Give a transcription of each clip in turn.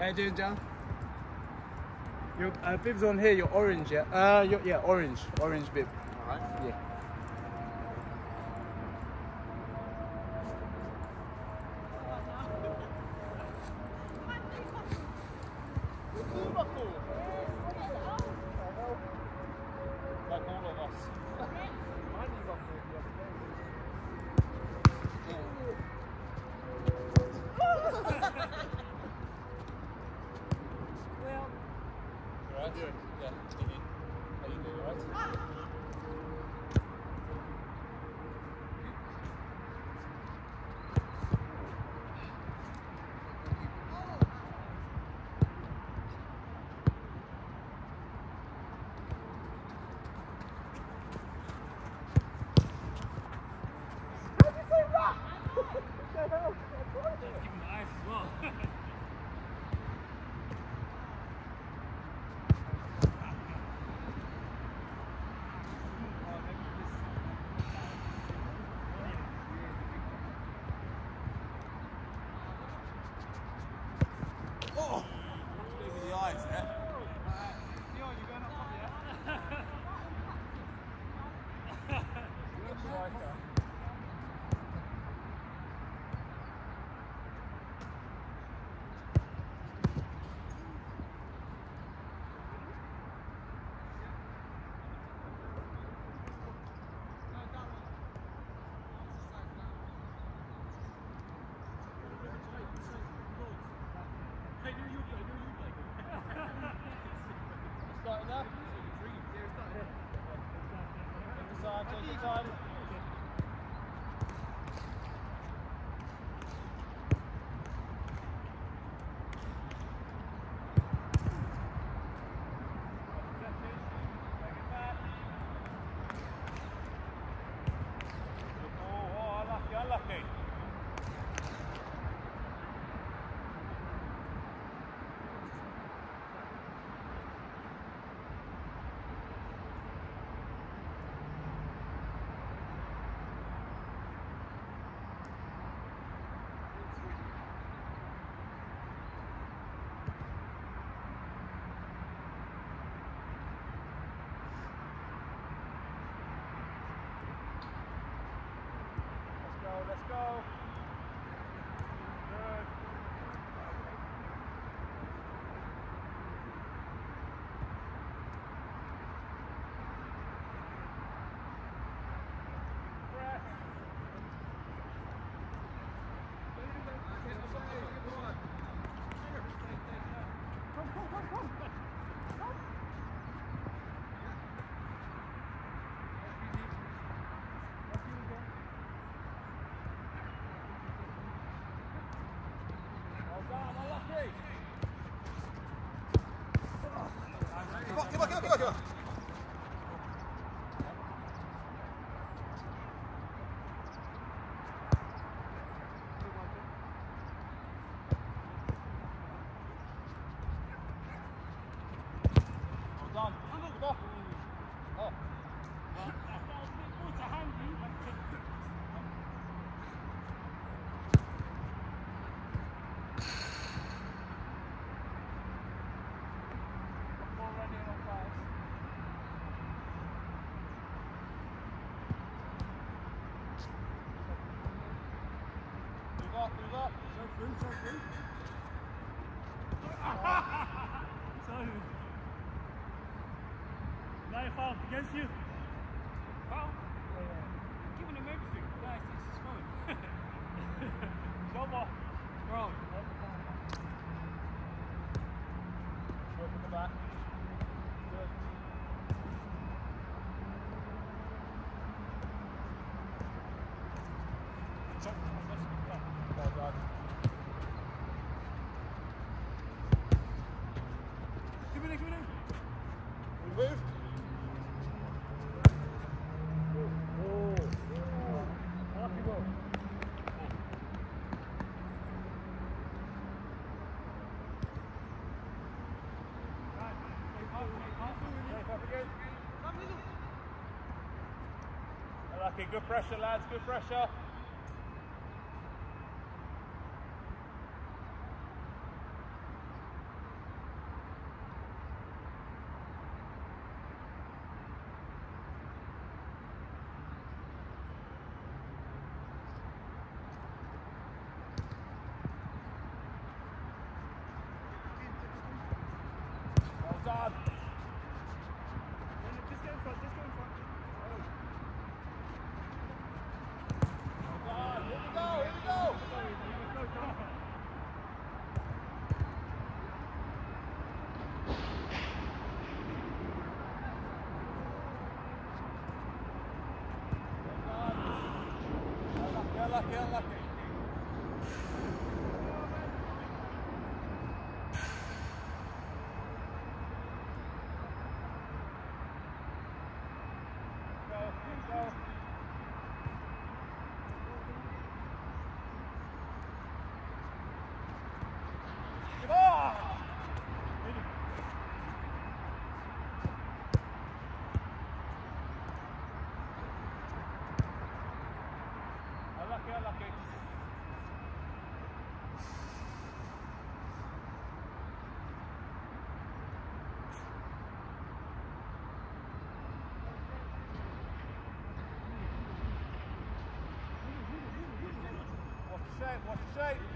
How you doing, John? Your uh, bib's on here. Your orange, yeah. Uh, you're, yeah, orange, orange bib. All right. Yeah. Thank you, Happy. Sorry. Now you foul against you. Okay, good pressure, lads, good pressure. Eyvallah. shape, watch your shape.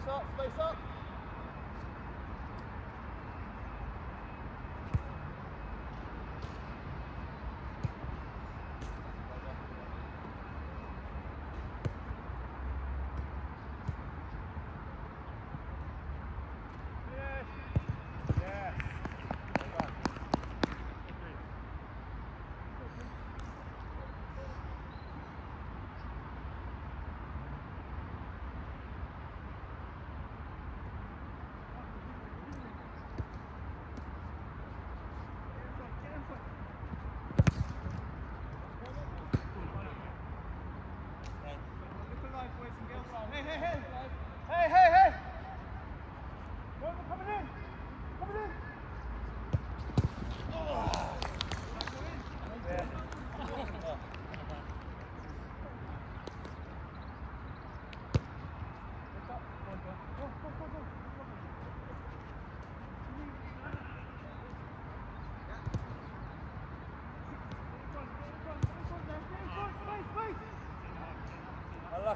Space up, space up.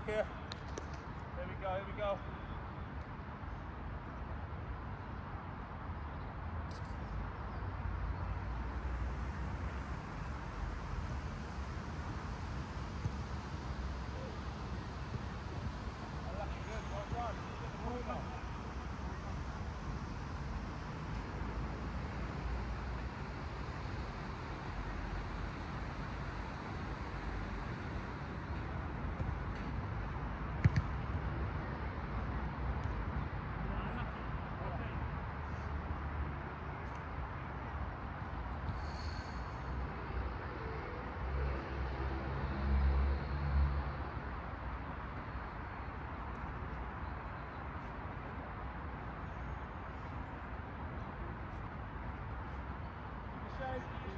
here.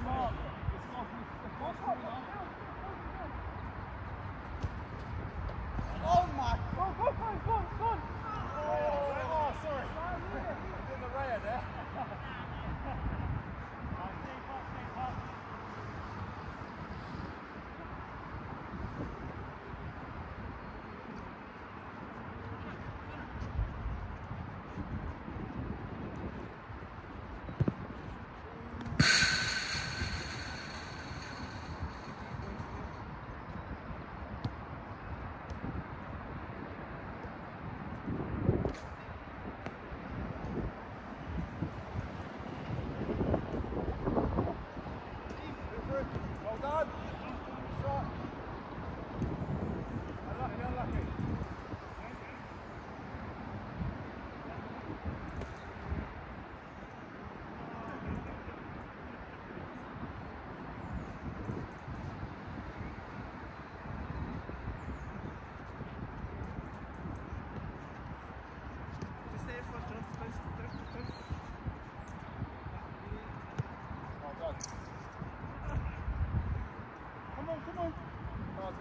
It's not. It's not. It's not.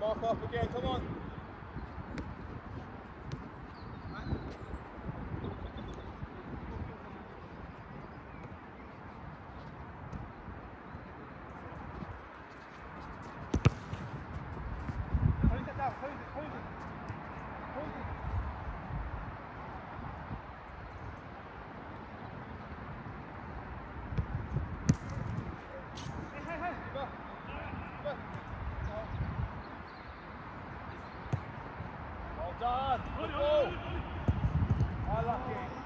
Mark off again, come on. Done. Good goal. I like it.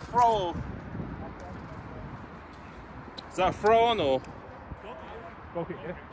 You're. Is that throw or? Okay, yeah.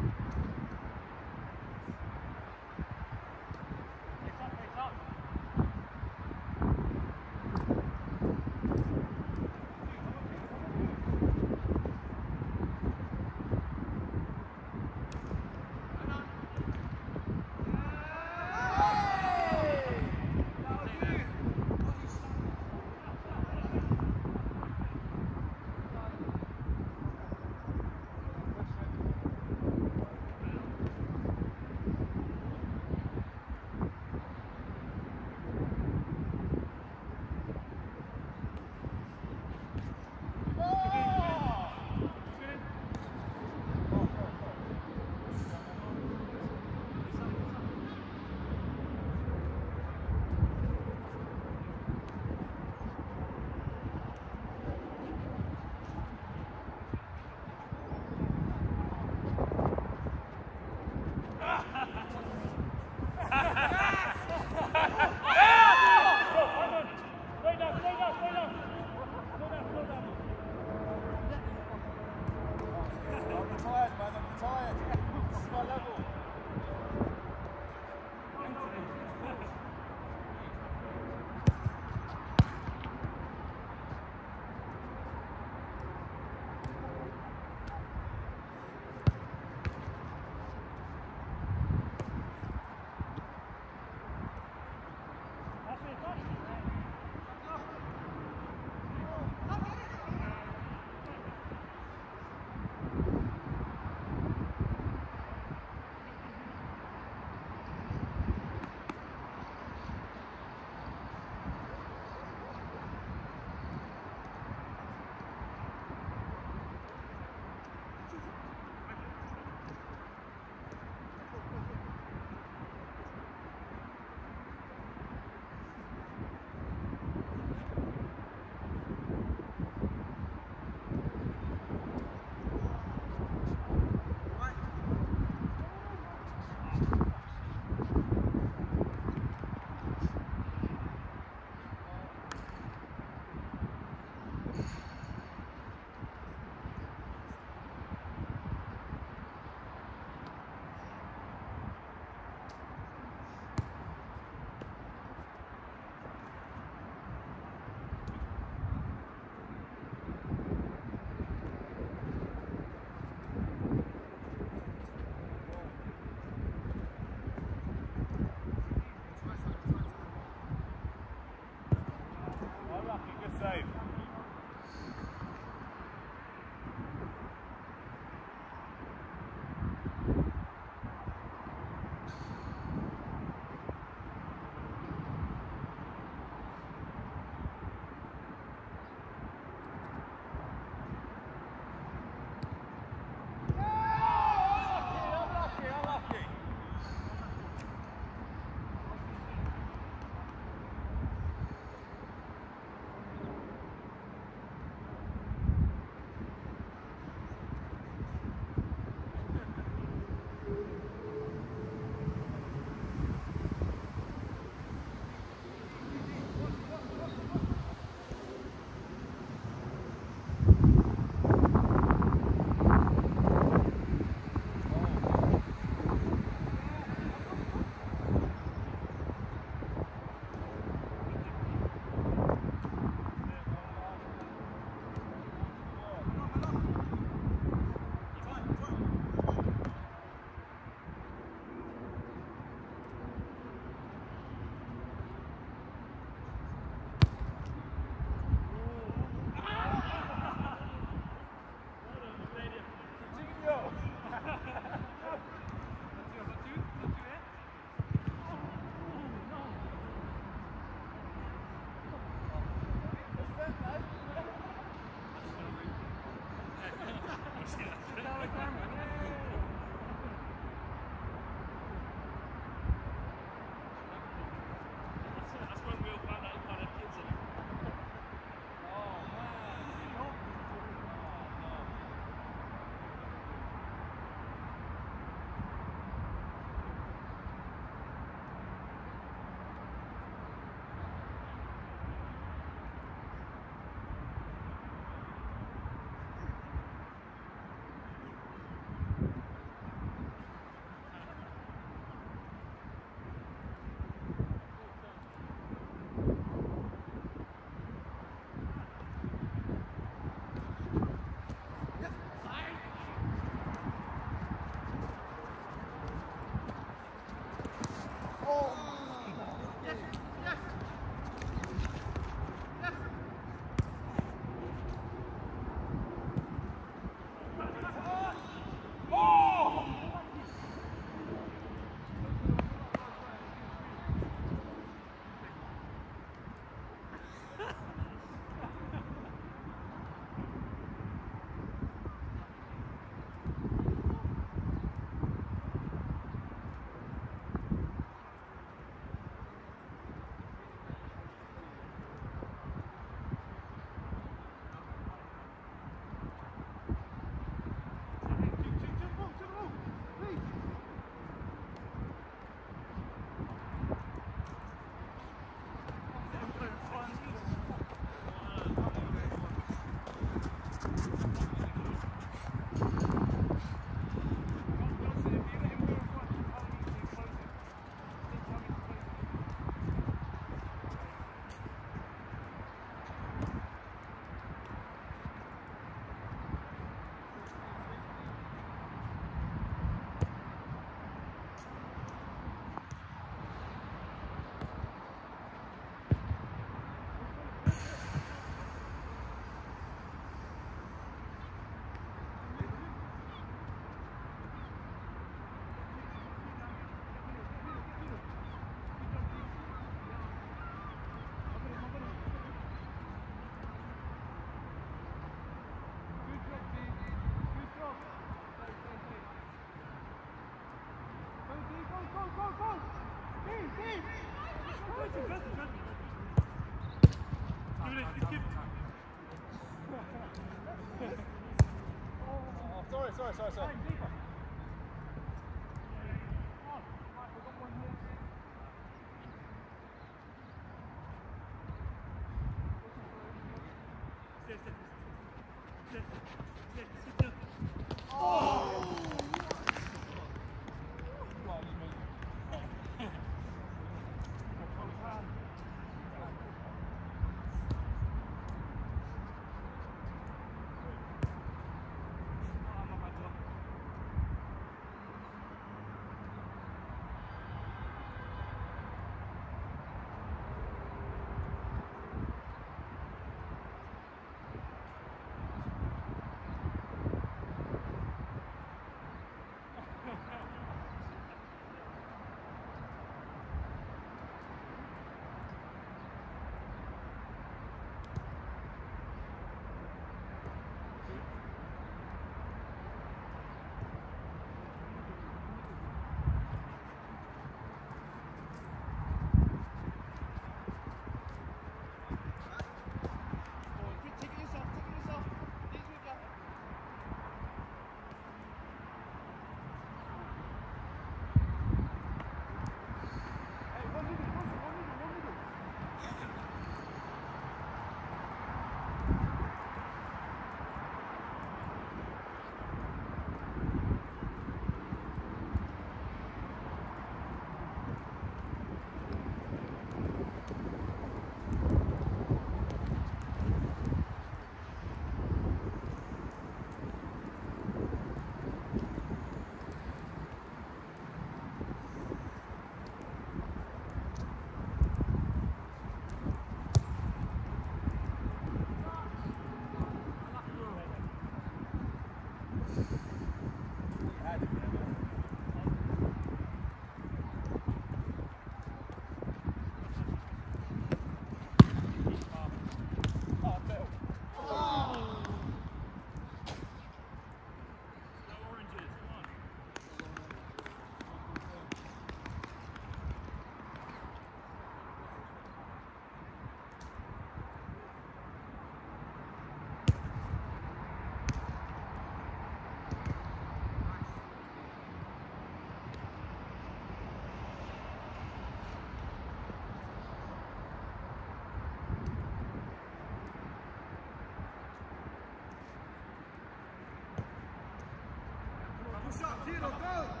Up, go!